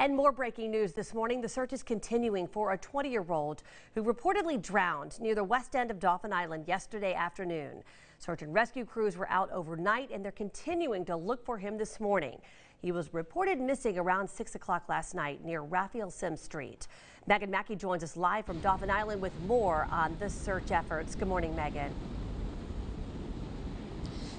And more breaking news this morning. The search is continuing for a 20 year old who reportedly drowned near the west end of Dauphin Island yesterday afternoon. Search and rescue crews were out overnight and they're continuing to look for him this morning. He was reported missing around 6 o'clock last night near Raphael Semmes Street. Megan Mackey joins us live from Dauphin Island with more on the search efforts. Good morning, Megan.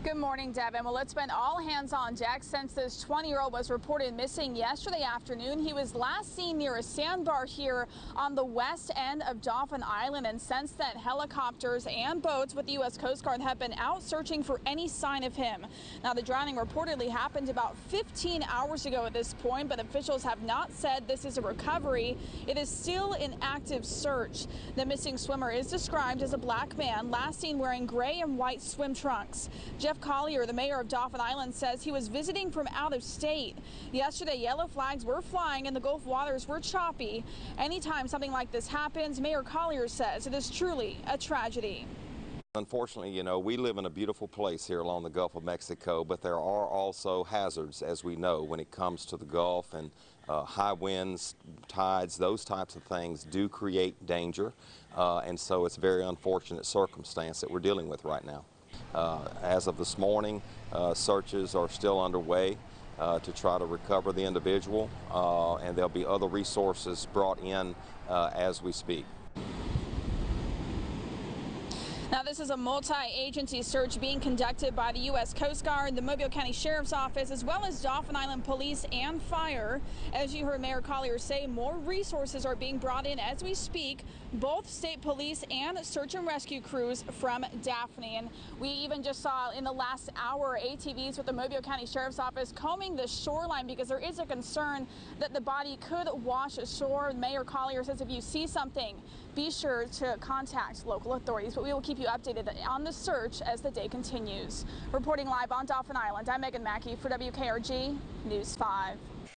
Good morning, Devin. Well, it's been all hands on deck since this 20-year-old was reported missing yesterday afternoon. He was last seen near a sandbar here on the west end of Dauphin Island, and since then, helicopters and boats with the U.S. Coast Guard have been out searching for any sign of him. Now, the drowning reportedly happened about 15 hours ago at this point, but officials have not said this is a recovery. It is still an active search. The missing swimmer is described as a black man, last seen wearing gray and white swim trunks. Collier, the mayor of Dauphin Island, says he was visiting from out of state. Yesterday, yellow flags were flying and the Gulf waters were choppy. Anytime something like this happens, Mayor Collier says it is truly a tragedy. Unfortunately, you know, we live in a beautiful place here along the Gulf of Mexico, but there are also hazards, as we know, when it comes to the Gulf and uh, high winds, tides, those types of things do create danger. Uh, and so it's a very unfortunate circumstance that we're dealing with right now. Uh, as of this morning, uh, searches are still underway uh, to try to recover the individual, uh, and there'll be other resources brought in uh, as we speak. Now, this is a multi-agency search being conducted by the U.S. Coast Guard, the Mobile County Sheriff's Office, as well as Dauphin Island Police and Fire. As you heard Mayor Collier say, more resources are being brought in as we speak, both state police and search and rescue crews from Daphne. And we even just saw in the last hour ATVs with the Mobile County Sheriff's Office combing the shoreline because there is a concern that the body could wash ashore. Mayor Collier says if you see something, be sure to contact local authorities. But we will keep you updated on the search as the day continues. Reporting live on Dauphin Island, I'm Megan Mackey for WKRG News 5.